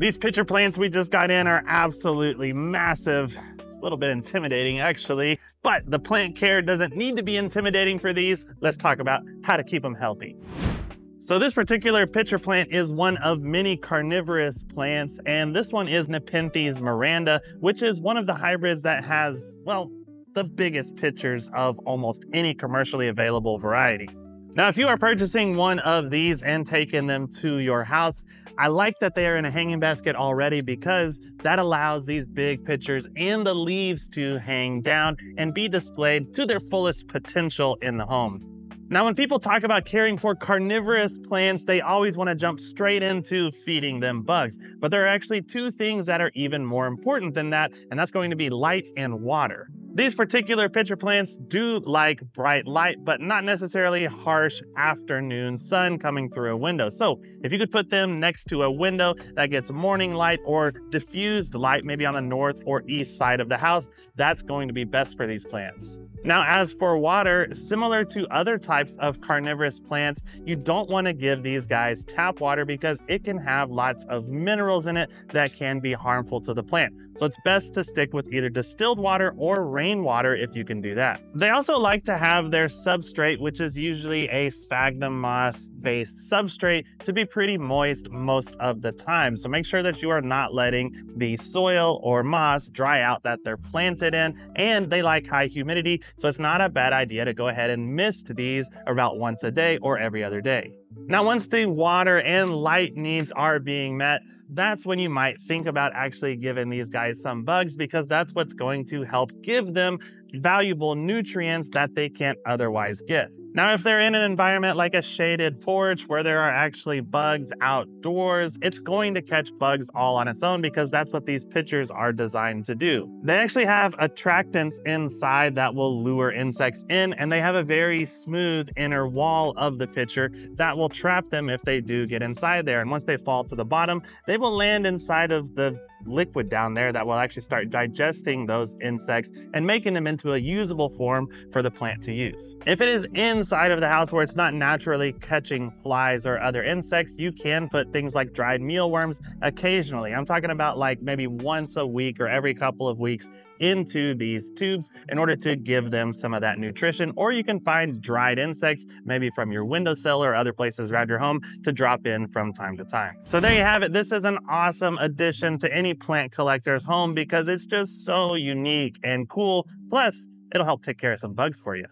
These pitcher plants we just got in are absolutely massive. It's a little bit intimidating actually, but the plant care doesn't need to be intimidating for these. Let's talk about how to keep them healthy. So this particular pitcher plant is one of many carnivorous plants, and this one is Nepenthes miranda, which is one of the hybrids that has, well, the biggest pitchers of almost any commercially available variety. Now, if you are purchasing one of these and taking them to your house, I like that they are in a hanging basket already because that allows these big pitchers and the leaves to hang down and be displayed to their fullest potential in the home. Now, when people talk about caring for carnivorous plants, they always want to jump straight into feeding them bugs. But there are actually two things that are even more important than that, and that's going to be light and water. These particular pitcher plants do like bright light, but not necessarily harsh afternoon sun coming through a window. So if you could put them next to a window that gets morning light or diffused light, maybe on the north or east side of the house, that's going to be best for these plants. Now, as for water, similar to other types of carnivorous plants, you don't want to give these guys tap water because it can have lots of minerals in it that can be harmful to the plant. So it's best to stick with either distilled water or rainwater if you can do that. They also like to have their substrate, which is usually a sphagnum moss based substrate, to be pretty moist most of the time. So make sure that you are not letting the soil or moss dry out that they're planted in. And they like high humidity, so it's not a bad idea to go ahead and mist these about once a day or every other day. Now, once the water and light needs are being met, that's when you might think about actually giving these guys some bugs because that's what's going to help give them valuable nutrients that they can't otherwise get. Now, if they're in an environment like a shaded porch where there are actually bugs outdoors, it's going to catch bugs all on its own because that's what these pitchers are designed to do. They actually have attractants inside that will lure insects in, and they have a very smooth inner wall of the pitcher that will trap them if they do get inside there. And once they fall to the bottom, they will land inside of the liquid down there that will actually start digesting those insects and making them into a usable form for the plant to use. If it is inside of the house where it's not naturally catching flies or other insects, you can put things like dried mealworms occasionally. I'm talking about like maybe once a week or every couple of weeks into these tubes in order to give them some of that nutrition. Or you can find dried insects, maybe from your windowsill or other places around your home to drop in from time to time. So there you have it. This is an awesome addition to any plant collector's home because it's just so unique and cool. Plus, it'll help take care of some bugs for you.